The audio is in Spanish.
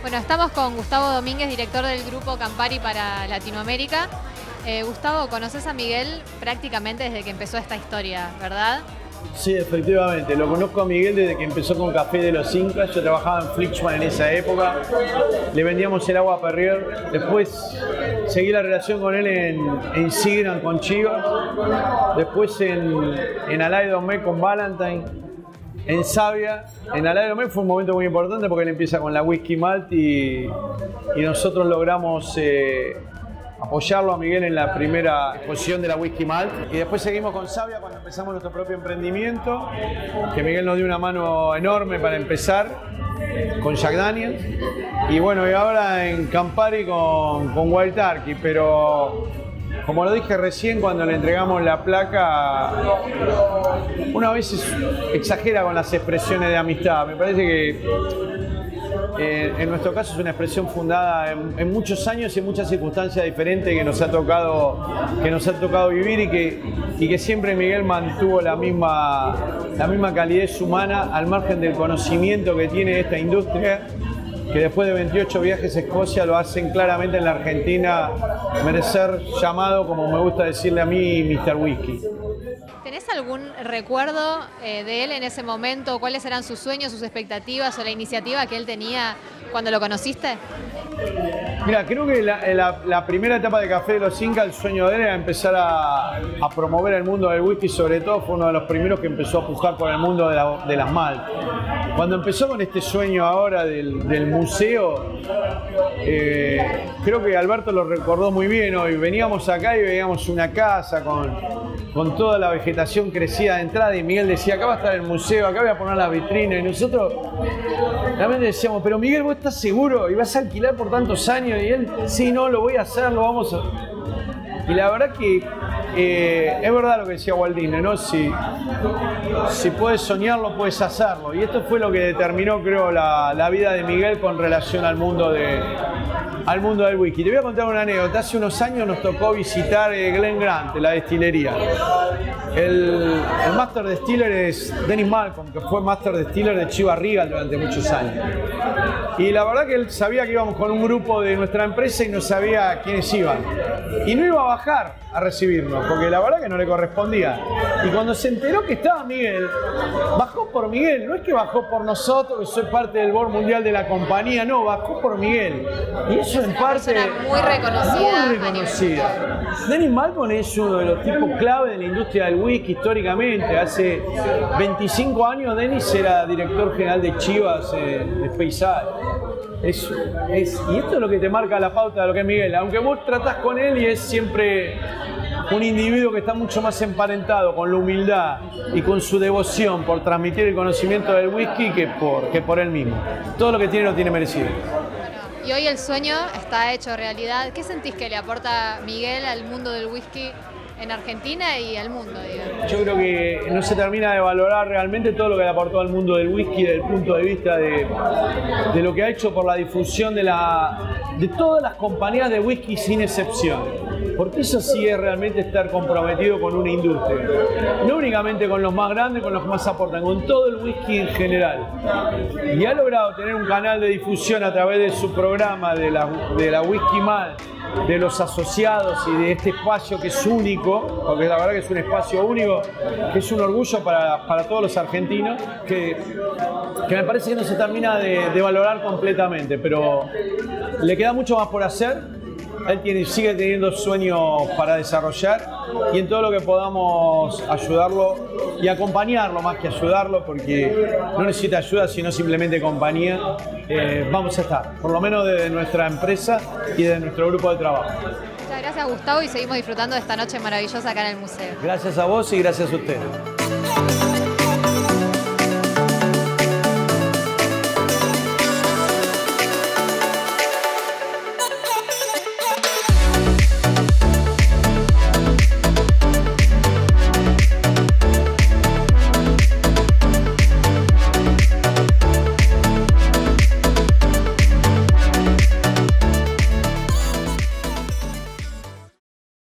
Bueno, estamos con Gustavo Domínguez, director del grupo Campari para Latinoamérica. Eh, Gustavo, conoces a Miguel prácticamente desde que empezó esta historia, ¿verdad? Sí, efectivamente. Lo conozco a Miguel desde que empezó con Café de los Incas. Yo trabajaba en Flixman en esa época. Le vendíamos el agua a Perrier. Después seguí la relación con él en, en Sigran con Chivas. Después en, en Alay Domé con Valentine. En Sabia, en Alay Domé fue un momento muy importante porque él empieza con la Whisky Malt y, nosotros logramos eh, apoyarlo a Miguel en la primera exposición de la Whisky Malt. Y después seguimos con Sabia cuando empezamos nuestro propio emprendimiento, que Miguel nos dio una mano enorme para empezar con Jack Daniels. Y bueno, y ahora en Campari con, con Wild pero como lo dije recién cuando le entregamos la placa, una vez exagera con las expresiones de amistad. Me parece que eh, en nuestro caso es una expresión fundada en, muchos años y en muchas circunstancias diferentes que nos ha tocado, que nos ha tocado vivir y que, y que siempre Miguel mantuvo la misma, la misma calidez humana al margen del conocimiento que tiene esta industria que después de 28 viajes a Escocia lo hacen claramente en la Argentina merecer llamado, como me gusta decirle a mí, Mr. Whisky. ¿Tenés algún recuerdo eh, de él en ese momento? ¿Cuáles eran sus sueños, sus expectativas o la iniciativa que él tenía cuando lo conociste? Mira, creo que la, primera etapa de Café de los Incas, el sueño de él era empezar a, promover el mundo del whisky, sobre todo fue uno de los primeros que empezó a pujar por el mundo de, las mal. Cuando empezó con este sueño ahora del, museo, eh, creo que Alberto lo recordó muy bien hoy. Veníamos acá y veíamos una casa con, con toda la vegetación crecida de entrada y Miguel decía, acá va a estar el museo, acá voy a poner la vitrina y nosotros realmente decíamos, pero Miguel, ¿vos estás seguro? ¿Y vas a alquilar por tantos años? Y él, sí, no, lo voy a hacer, lo vamos a... Y la verdad que eh, es verdad lo que decía Waldine, ¿no? Si, si puedes soñarlo, puedes hacerlo. Y esto fue lo que determinó, creo, la, la vida de Miguel con relación al mundo de, al mundo del whisky. Te voy a contar una anécdota. Hace unos años nos tocó visitar eh, Glen Grant, la destilería. El, Master Distiller es Dennis Malcolm, que fue Master Distiller de Chivas Regal durante muchos años. Y la verdad que él sabía que íbamos con un grupo de nuestra empresa y no sabía quiénes iban. Y no iba a bajar a recibirnos, porque la verdad que no le correspondía. Y cuando se enteró que estaba Miguel, bajó por Miguel, no es que bajó por nosotros, que soy parte del board mundial de la compañía, no, bajó por Miguel. Y eso en parte... muy reconocida. Muy reconocida. Dennis Malcolm es uno de los tipos clave de la industria del whisky históricamente. Hace 25 años Dennis era director general de Chivas de Space es, y esto es lo que te marca la pauta de lo que es Miguel. Aunque vos tratás con él y es siempre un individuo que está mucho más emparentado con la humildad y con su devoción por transmitir el conocimiento del whisky que por, que por él mismo. Todo lo que tiene lo tiene merecido. y hoy el sueño está hecho realidad. ¿Qué sentís que le aporta Miguel al mundo del whisky en Argentina y al mundo, digamos. Yo creo que no se termina de valorar realmente todo lo que le aportó al mundo del whisky desde el punto de vista de, lo que ha hecho por la difusión de, la, de todas las compañías de whisky sin excepción. Porque eso sí es realmente estar comprometido con una industria. No únicamente con los más grandes, con los que más aportan, con todo el whisky en general. Y ha logrado tener un canal de difusión a través de su programa de la, de la Whisky Mal de los asociados y de este espacio que es único, porque la verdad que es un espacio único, que es un orgullo para, todos los argentinos, que, que, me parece que no se termina de, de valorar completamente, pero le queda mucho más por hacer él tiene, sigue teniendo sueños para desarrollar y en todo lo que podamos ayudarlo y acompañarlo más que ayudarlo, porque no necesita ayuda, sino simplemente compañía, eh, vamos a estar, por lo menos de nuestra empresa y de nuestro grupo de trabajo. Muchas gracias Gustavo y seguimos disfrutando de esta noche maravillosa acá en el museo. Gracias a vos y gracias a ustedes.